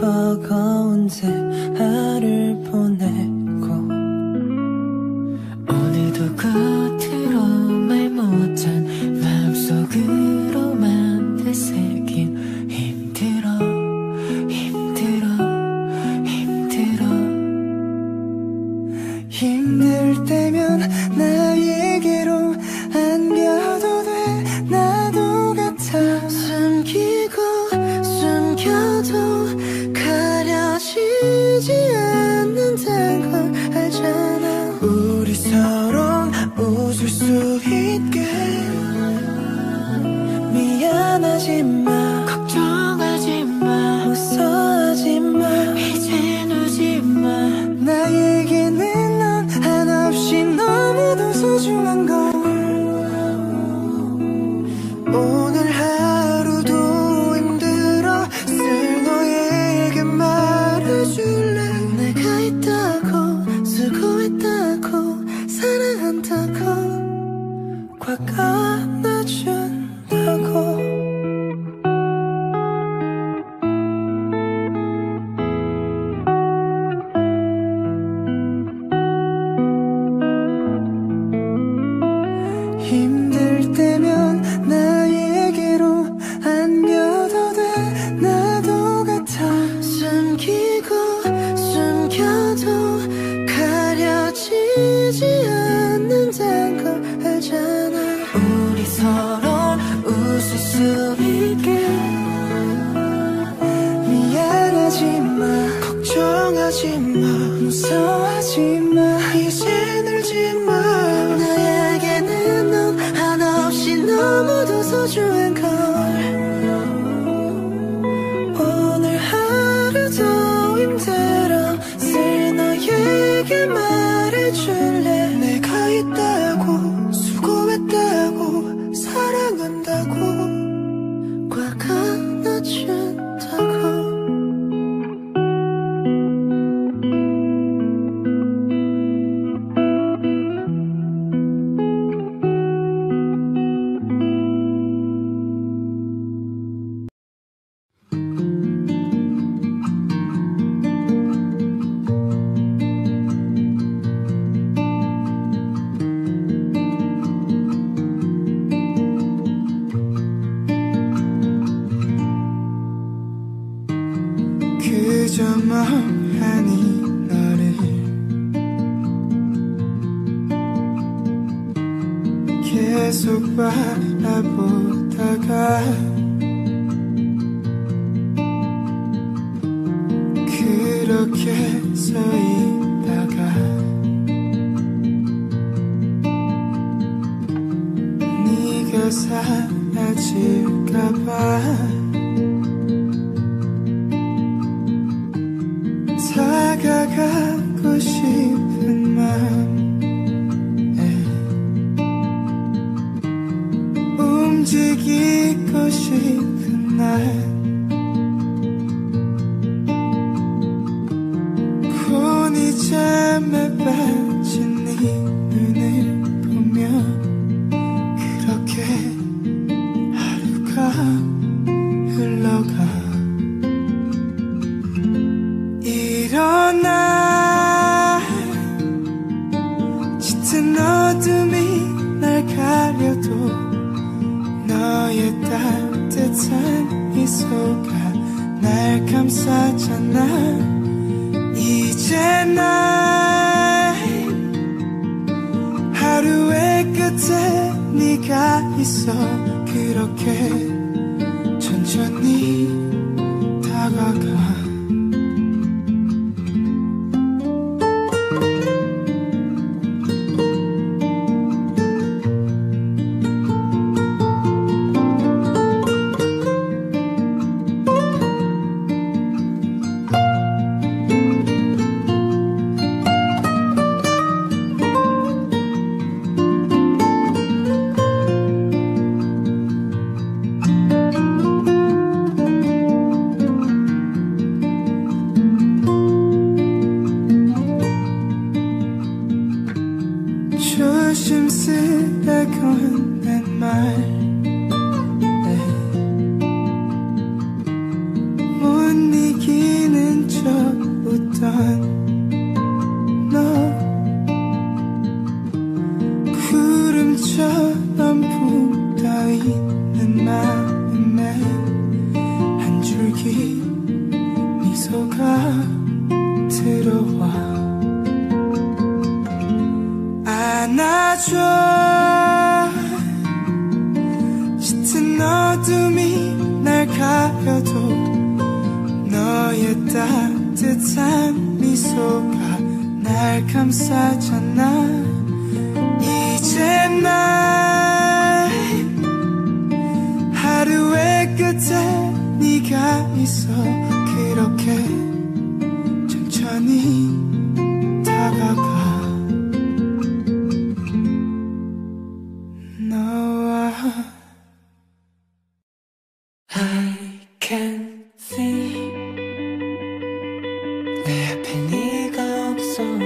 버거운 새하를 보내고. 오늘도 끝으로 말 못한 마음속으로만 되새긴 힘들어 힘들어 힘들어. 힘들 때면 수 있게. 미안하지만 무서워하지마. 이젠 울지마. 나에게는 넌 하나 없이 너무도 소중한 것 조마하니 너를 계속 바라보다가 그렇게 서 있다가 네가 사라질까봐 time 미소가 날 감싸잖아. 이제 나 하루의 끝에 네가 있어. 그렇게 Seçimsi pek öğrenmez 안아줘 짙은 어둠이 날 가려도 너의 따뜻한 미소가 날 감싸잖아. 이제 날 하루의 끝에 네가 있어. 내 앞에 네가 없어.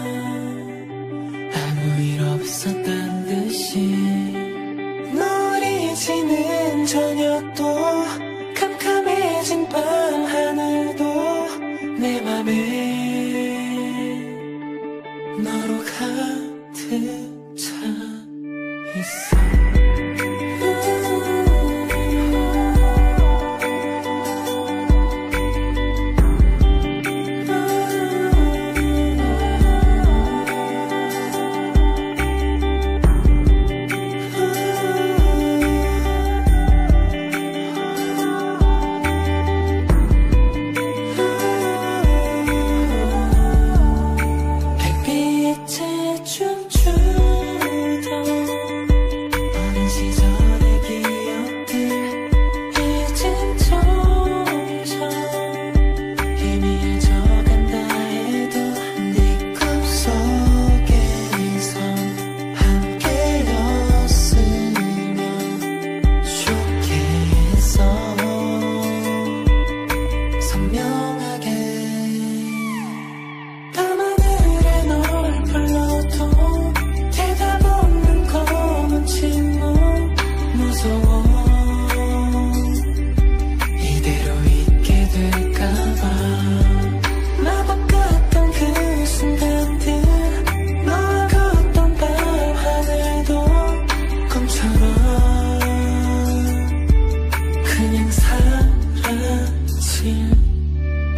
밤에 너로 같은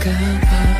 goodbye.